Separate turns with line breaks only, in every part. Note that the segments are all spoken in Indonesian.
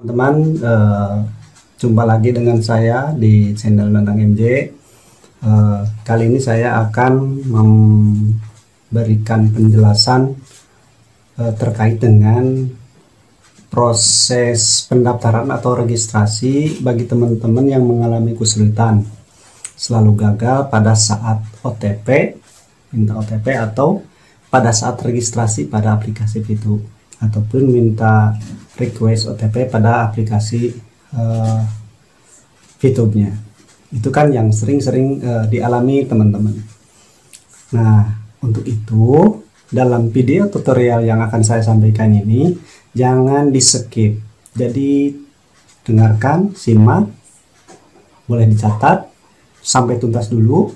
teman-teman eh, jumpa lagi dengan saya di channel Nandang MJ Eh, kali ini saya akan memberikan penjelasan eh, terkait dengan proses pendaftaran atau registrasi bagi teman-teman yang mengalami kesulitan. Selalu gagal pada saat OTP minta OTP atau pada saat registrasi pada aplikasi Pitu ataupun minta request OTP pada aplikasi uh, itu kan yang sering-sering uh, dialami teman-teman. Nah untuk itu dalam video tutorial yang akan saya sampaikan ini jangan di skip jadi dengarkan simak boleh dicatat sampai tuntas dulu.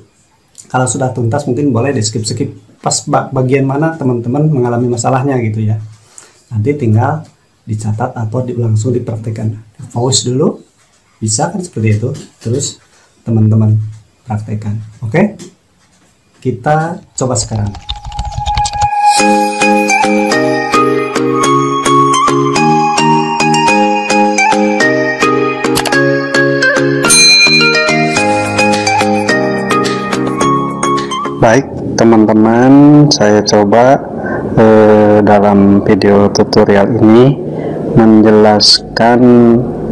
Kalau sudah tuntas mungkin boleh di skip skip pas bagian mana teman-teman mengalami masalahnya gitu ya nanti tinggal dicatat atau langsung dipraktekkan. Pause dulu bisa kan seperti itu. Terus teman-teman praktekkan oke? Kita coba sekarang. Baik teman-teman saya coba eh, dalam video tutorial ini menjelaskan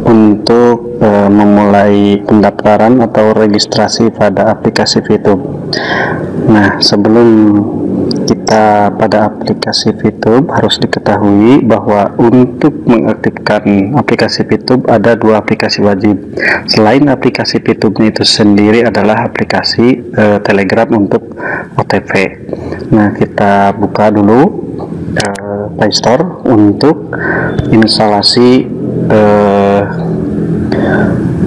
untuk e, memulai pendaftaran atau registrasi pada aplikasi VTube. Nah, sebelum kita pada aplikasi VTube harus diketahui bahwa untuk mengaktifkan aplikasi VTube ada dua aplikasi wajib. Selain aplikasi VTube itu sendiri adalah aplikasi e, Telegram untuk OTP. Nah, kita buka dulu e, Play Store untuk instalasi eh,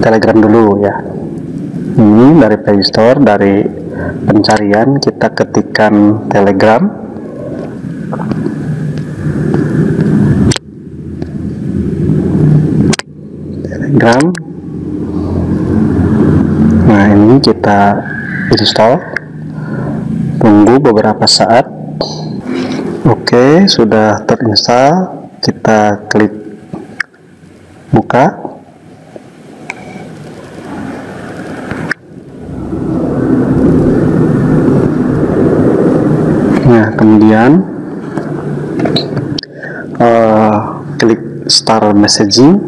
Telegram dulu ya ini dari Play Store dari pencarian kita ketikkan Telegram. Telegram. Nah ini kita install. Tunggu beberapa saat. Oke sudah terinstall. Kita klik buka nah kemudian uh, klik start messaging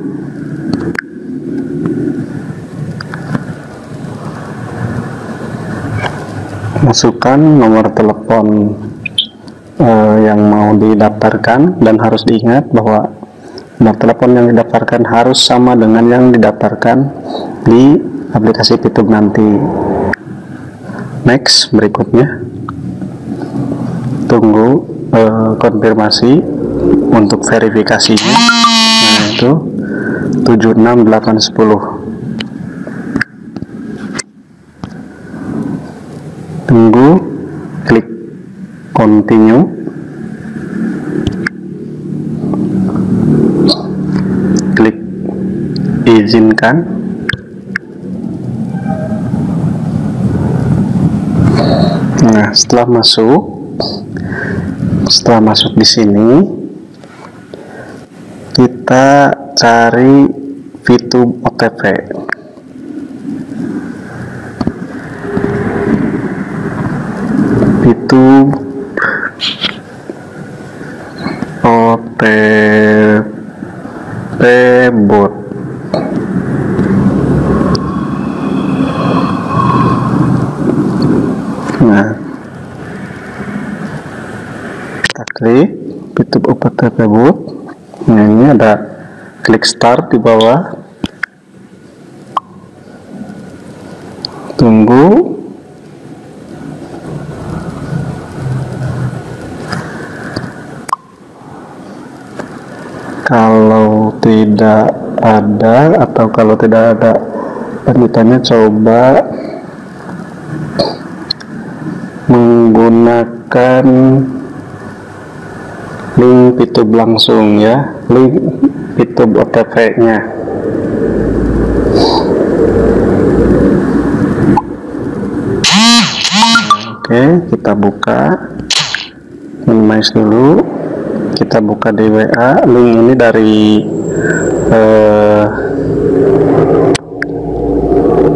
masukkan nomor telepon uh, yang mau didaftarkan dan harus diingat bahwa Nomor telepon yang didaftarkan harus sama dengan yang didaftarkan di aplikasi YouTube nanti. Next, berikutnya. Tunggu uh, konfirmasi untuk verifikasinya. Nah, itu 76810. Tunggu, klik continue diizinkan nah setelah masuk setelah masuk di sini kita cari VTube OTP VTube OTP bot nah kita klik YouTube obat tersebut. Nah ini ada klik start di bawah. Tunggu. Kalau tidak ada atau kalau tidak ada lanjutannya coba menggunakan link YouTube langsung ya. Link YouTube OTP nya. Oke kita buka. Minimize dulu. Kita buka di WA link ini dari eh,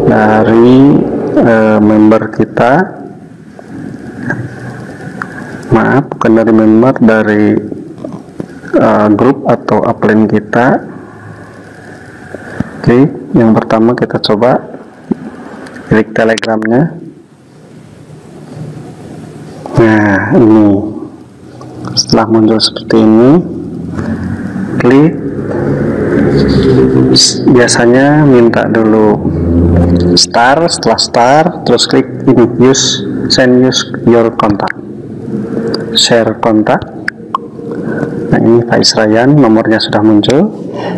dari eh, member kita. Maaf bukan dari member dari uh, grup atau upline kita. Oke yang pertama kita coba klik telegramnya. Nah ini. Setelah muncul seperti ini klik. Biasanya minta dulu star setelah star terus klik ini use send use your contact. Share kontak nah ini Pak Israyan nomornya sudah muncul.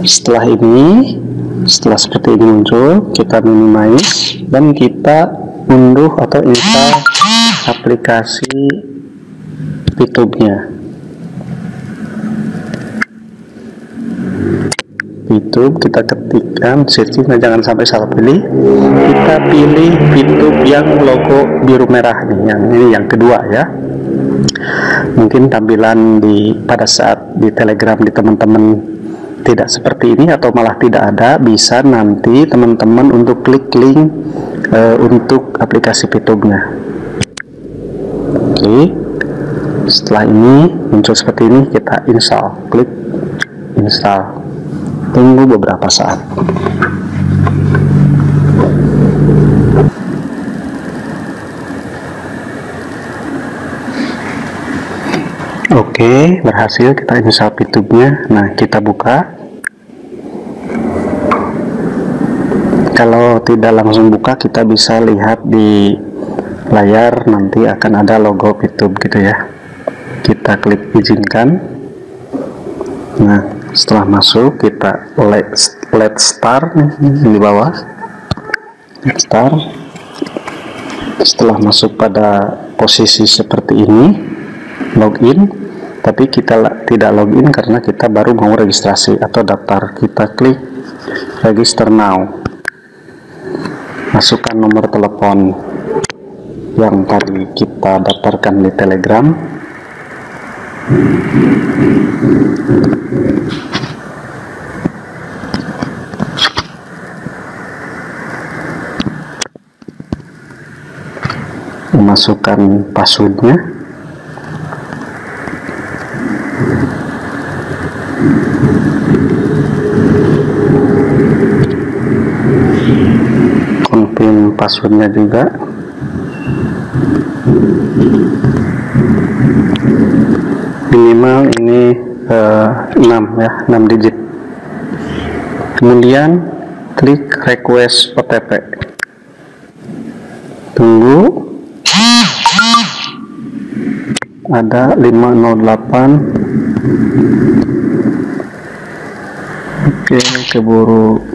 Setelah ini setelah seperti ini muncul kita minimize dan kita unduh atau install aplikasi YouTube-nya. YouTube kita ketikkan searching nah jangan sampai salah pilih. Kita pilih YouTube yang logo biru merah nih yang ini yang kedua ya mungkin tampilan di pada saat di telegram di teman-teman tidak seperti ini atau malah tidak ada bisa nanti teman-teman untuk klik link e, untuk aplikasi YouTube-nya oke. Setelah ini muncul seperti ini kita install. Klik install. Tunggu beberapa saat Oke, berhasil kita install YouTube-nya. Nah, kita buka. Kalau tidak langsung buka, kita bisa lihat di layar nanti akan ada logo YouTube gitu ya. Kita klik izinkan. Nah, setelah masuk kita let, let start di bawah. Let start. Setelah masuk pada posisi seperti ini, login tapi kita tidak login karena kita baru mau registrasi atau daftar. Kita klik register now. Masukkan nomor telepon yang tadi kita daftarkan di telegram. Memasukkan passwordnya passwordnya juga. Minimal ini uh, eh, 6 ya 6 digit. Kemudian klik request OTP tunggu. Ada 508 oke keburu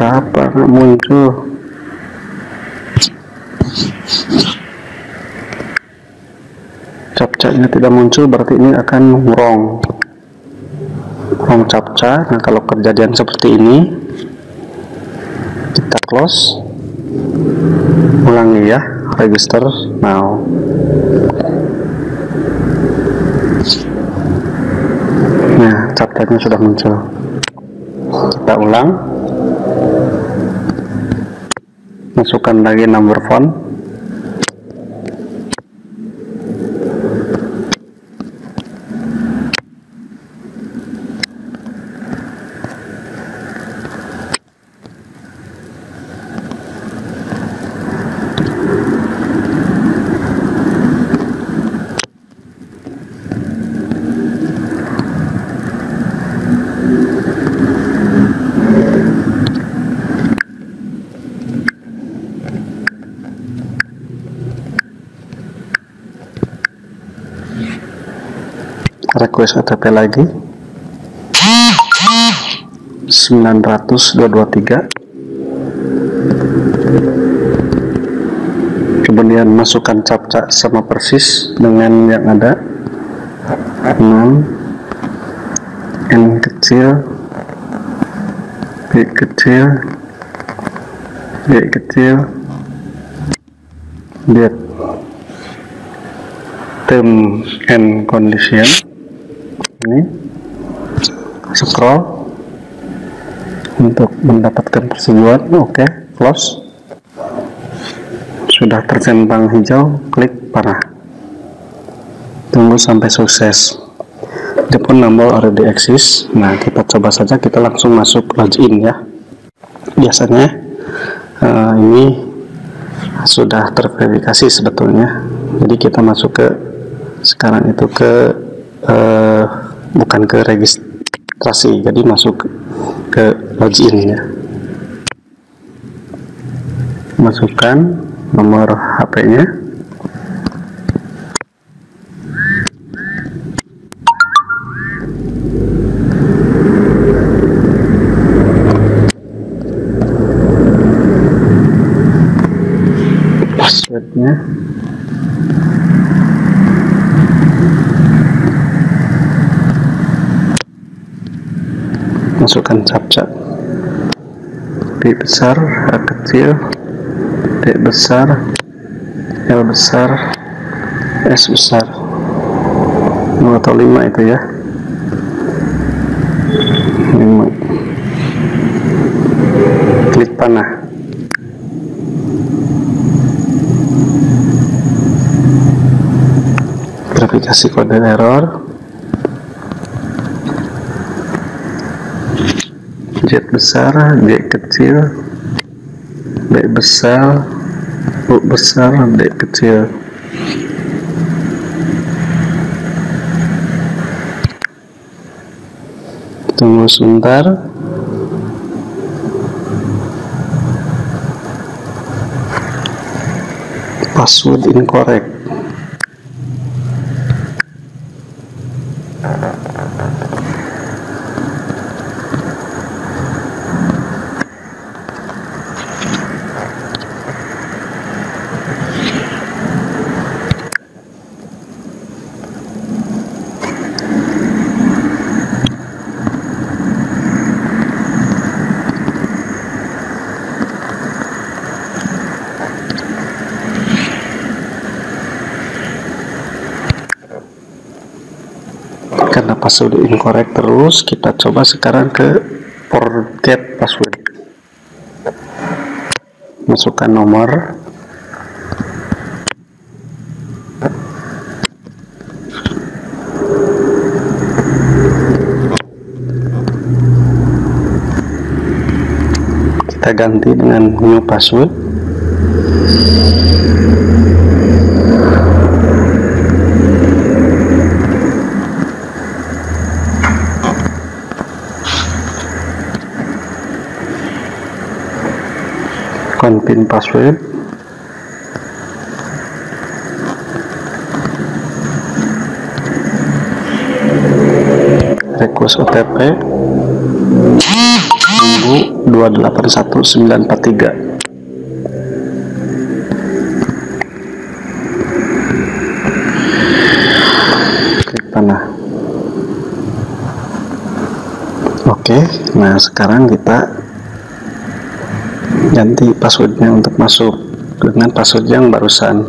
berapa nggak muncul? Capcanya tidak muncul berarti ini akan wrong. Wrong capca nah kalau kejadian seperti ini kita close. Ulangi ya register now. Nah capcanya sudah muncul kita ulang masukkan lagi nomor phone request OTP lagi. 900 kemudian masukkan captcha sama persis dengan yang ada. 6 N kecil. B kecil. B kecil. Lihat. Term and condition ini. Scroll. Untuk mendapatkan persetujuan oke okay. close. Sudah tercentang hijau klik panah tunggu sampai sukses. Phone number already exists nah kita coba saja kita langsung masuk login ya. Biasanya uh, ini sudah terverifikasi sebetulnya. Jadi kita masuk ke sekarang itu ke uh, bukan ke registrasi jadi masuk ke login ya. Masukkan nomor HP nya passwordnya masukkan captcha B besar H kecil D besar L besar S besar. 0 atau 5 itu ya. 5 klik panah. Verifikasi kode error Z besar, J kecil, B besar, U besar, D kecil. Tunggu sebentar. Password incorrect. karena password incorrect terus kita coba sekarang ke forget password. Masukkan nomor. Kita ganti dengan new password confirm password. Request OTP tunggu 281943 klik panah oke nah sekarang kita ganti passwordnya untuk masuk. Dengan password yang barusan.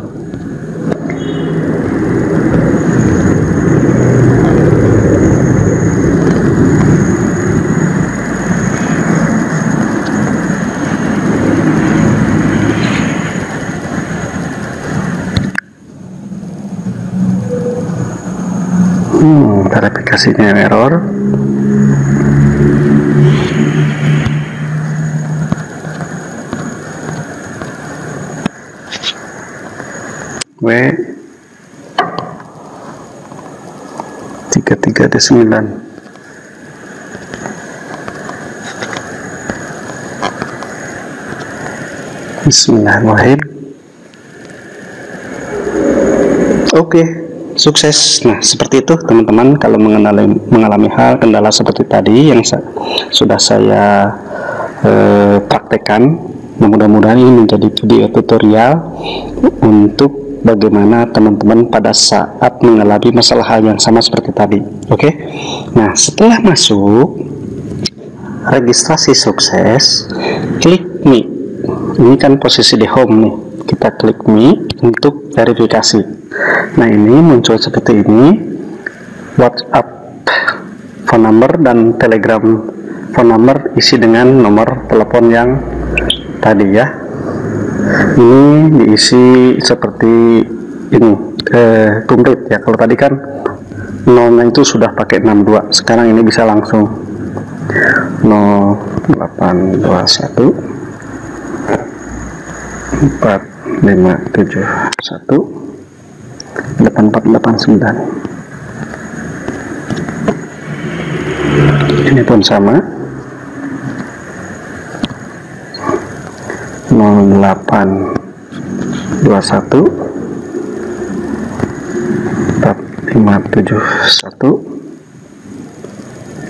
Hmm, verifikasinya error W tiga tiga D sembilan Bismillahirrahmanirrahim Oke sukses. Nah, seperti itu teman-teman kalau mengalami mengalami hal kendala seperti tadi yang sa sudah saya eh, praktekkan. Mudah-mudahan ini menjadi video tutorial untuk bagaimana teman-teman pada saat mengalami masalah hal yang sama seperti tadi. Oke. Okay? Nah, setelah masuk registrasi sukses, klik me. Ini kan posisi di home nih kita klik me untuk verifikasi nah ini muncul seperti ini WhatsApp phone number dan telegram phone number isi dengan nomor telepon yang tadi ya ini diisi seperti ini eh, komplit ya. Kalau tadi kan nolnya itu sudah pakai 62 sekarang ini bisa langsung 0821 4 lima tujuh satu delapan empat delapan sembilan. Ini pun sama 08 21 4571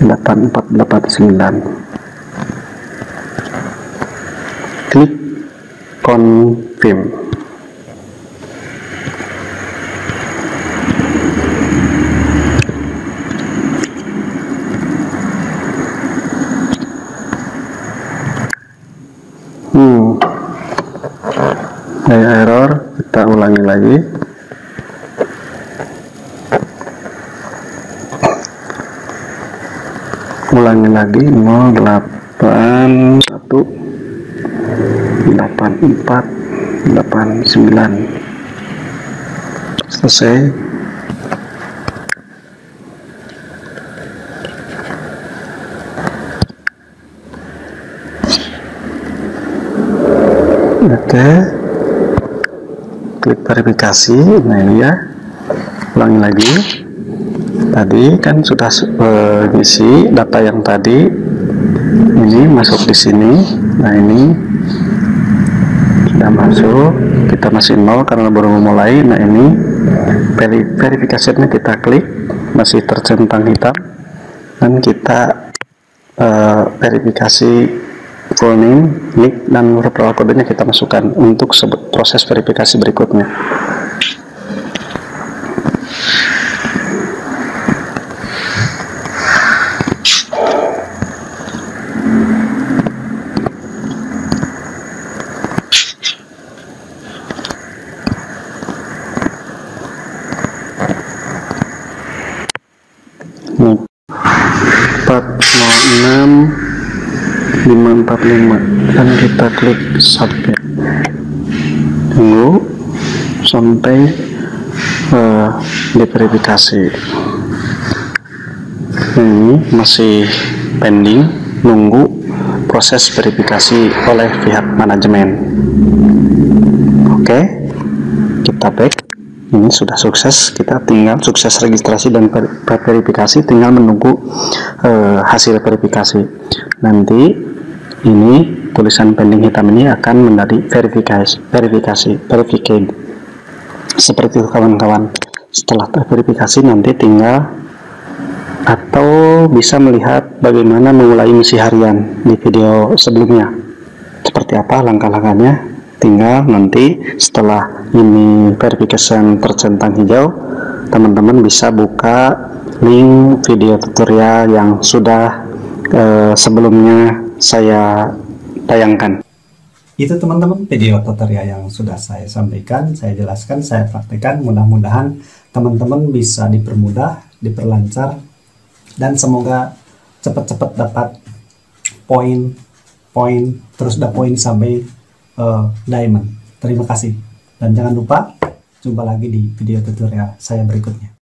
8489 klik confirm hmm ada error kita ulangi lagi. Ulangi lagi 081 84 89 selesai. Oke klik verifikasi. Nah ini ya. Ulangi lagi. Tadi kan sudah mengisi data yang tadi. Ini masuk di sini. Nah ini sudah masuk. Kita masih nol karena baru memulai. Nah ini verifikasinya kita klik. Masih tercentang hitam. Dan kita uh, verifikasi full name, nick, dan referral kodenya kita masukkan untuk proses verifikasi berikutnya. Nih, 406 545 dan kita submit tunggu sampai uh, diverifikasi. Ini masih pending nunggu proses verifikasi oleh pihak manajemen. Oke kita back. Ini sudah sukses kita tinggal sukses registrasi dan verifikasi tinggal menunggu uh, hasil verifikasi. Nanti ini tulisan pending hitam ini akan menjadi verifikasi verifikasi verified seperti itu kawan-kawan setelah terverifikasi nanti tinggal atau bisa melihat bagaimana memulai misi harian di video sebelumnya. Seperti apa langkah-langkahnya? Tinggal nanti setelah ini verification tercentang hijau teman-teman bisa buka link video tutorial yang sudah eh, sebelumnya saya tayangkan.
Itu teman-teman video tutorial yang sudah saya sampaikan, saya jelaskan, saya praktekkan. Mudah-mudahan teman-teman bisa dipermudah, diperlancar, dan semoga cepat-cepat dapat poin, poin, terus ada poin sampai uh, diamond. Terima kasih. Dan jangan lupa, jumpa lagi di video tutorial saya berikutnya.